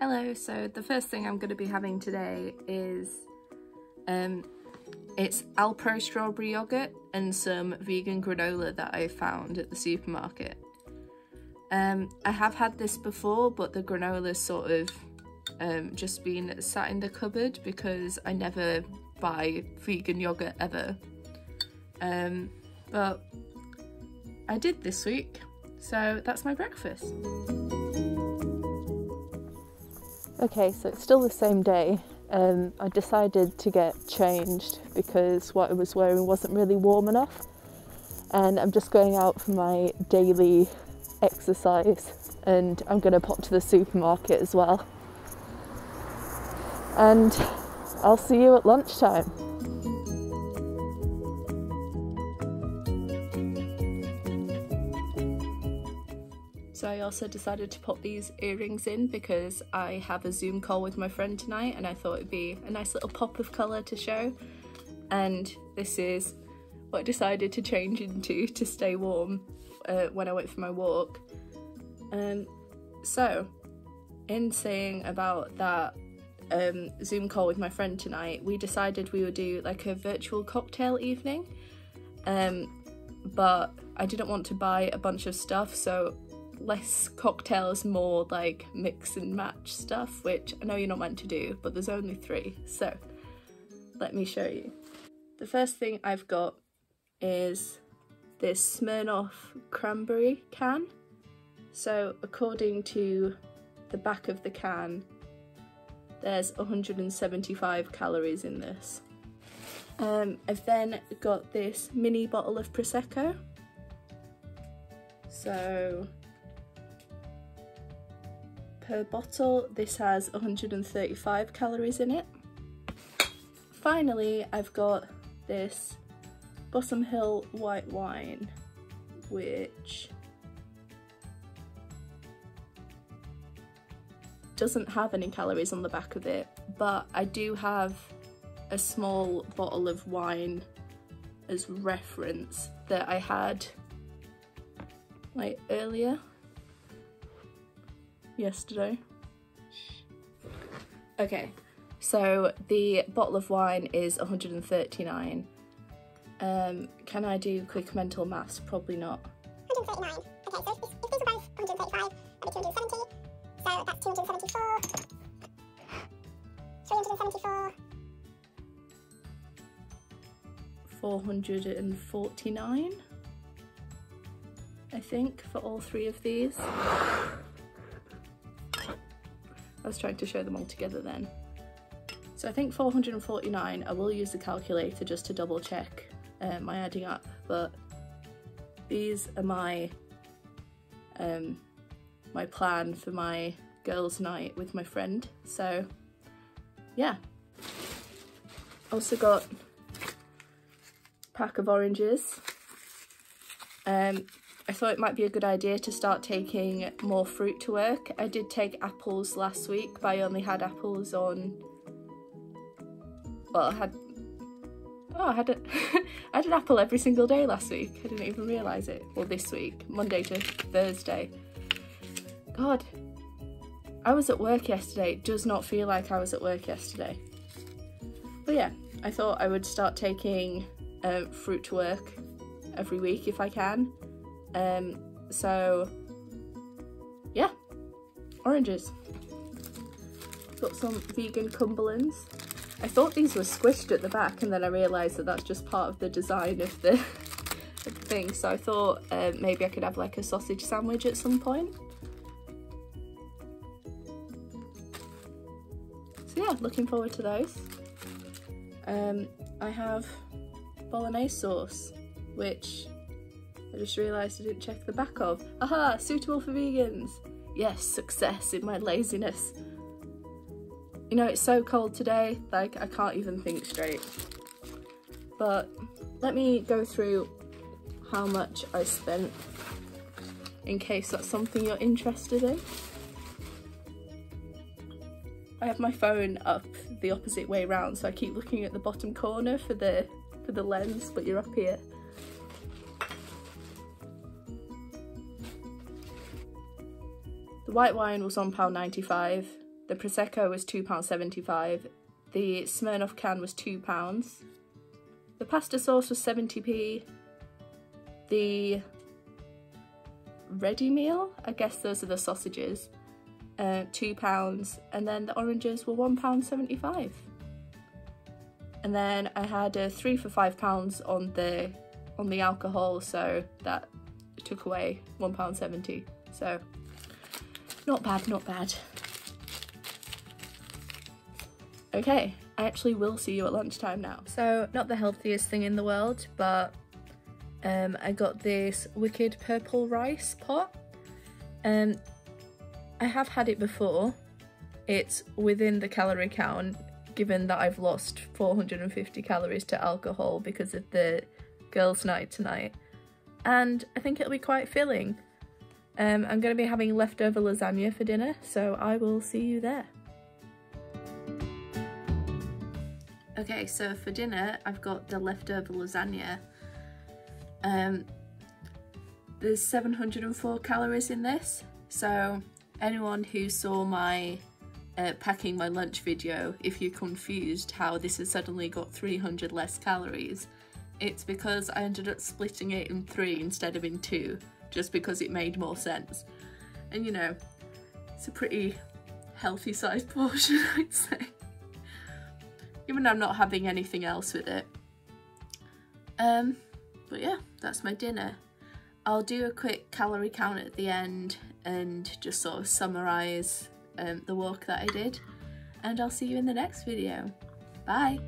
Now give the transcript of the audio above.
Hello, so the first thing I'm going to be having today is um, it's Alpro strawberry yogurt and some vegan granola that I found at the supermarket. Um, I have had this before, but the granola's sort of um, just been sat in the cupboard because I never buy vegan yogurt ever. Um, but I did this week, so that's my breakfast. Okay, so it's still the same day. Um, I decided to get changed because what I was wearing wasn't really warm enough. And I'm just going out for my daily exercise and I'm going to pop to the supermarket as well. And I'll see you at lunchtime. So I also decided to put these earrings in because I have a Zoom call with my friend tonight and I thought it'd be a nice little pop of colour to show. And this is what I decided to change into to stay warm uh, when I went for my walk. Um, so, in saying about that um, Zoom call with my friend tonight, we decided we would do like a virtual cocktail evening. Um, but I didn't want to buy a bunch of stuff, so less cocktails, more like mix and match stuff, which I know you're not meant to do, but there's only three, so let me show you. The first thing I've got is this Smirnoff cranberry can. So according to the back of the can, there's 175 calories in this. Um, I've then got this mini bottle of Prosecco. So per bottle. This has 135 calories in it. Finally, I've got this Blossom Hill white wine, which doesn't have any calories on the back of it, but I do have a small bottle of wine as reference that I had like earlier yesterday. Okay, so the bottle of wine is 139. Um, can I do quick mental maths? Probably not. 139. Okay, so if, if these were both 135, that'd be 270. So that's 274. 374. 449, I think, for all three of these. I was trying to show them all together then. So I think 449, I will use the calculator just to double check uh, my adding up, but these are my um, my plan for my girls night with my friend. So yeah. Also got pack of oranges. Um, I thought it might be a good idea to start taking more fruit to work. I did take apples last week, but I only had apples on... Well, I had... Oh, I had, a... I had an apple every single day last week. I didn't even realise it. Well, this week, Monday to Thursday. God, I was at work yesterday. It does not feel like I was at work yesterday. But yeah, I thought I would start taking um, fruit to work every week if I can. Um, so yeah, oranges. Got some vegan Cumberlands. I thought these were squished at the back and then I realised that that's just part of the design of the, thing. So I thought uh, maybe I could have like a sausage sandwich at some point. So yeah, looking forward to those. Um, I have bolognese sauce, which I just realised I didn't check the back of. Aha, suitable for vegans. Yes, success in my laziness. You know, it's so cold today, like I can't even think straight. But let me go through how much I spent in case that's something you're interested in. I have my phone up the opposite way round, so I keep looking at the bottom corner for the for the lens, but you're up here. The white wine was £1.95 The Prosecco was £2.75. The Smirnoff can was £2. The pasta sauce was 70p. The ready meal, I guess those are the sausages, uh, £2. And then the oranges were £1.75. And then I had a three for £5 on the on the alcohol, so that took away £1.70. So not bad, not bad. Okay, I actually will see you at lunchtime now. So, not the healthiest thing in the world, but um, I got this wicked purple rice pot. Um, I have had it before. It's within the calorie count, given that I've lost 450 calories to alcohol because of the girls' night tonight. And I think it'll be quite filling. Um, I'm going to be having leftover lasagna for dinner, so I will see you there. Okay, so for dinner, I've got the leftover lasagna. Um, there's 704 calories in this, so anyone who saw my uh, packing my lunch video, if you're confused how this has suddenly got 300 less calories, it's because I ended up splitting it in three instead of in two just because it made more sense. And you know, it's a pretty healthy sized portion, I'd say. Even though I'm not having anything else with it. Um, but yeah, that's my dinner. I'll do a quick calorie count at the end and just sort of summarise um, the walk that I did. And I'll see you in the next video. Bye!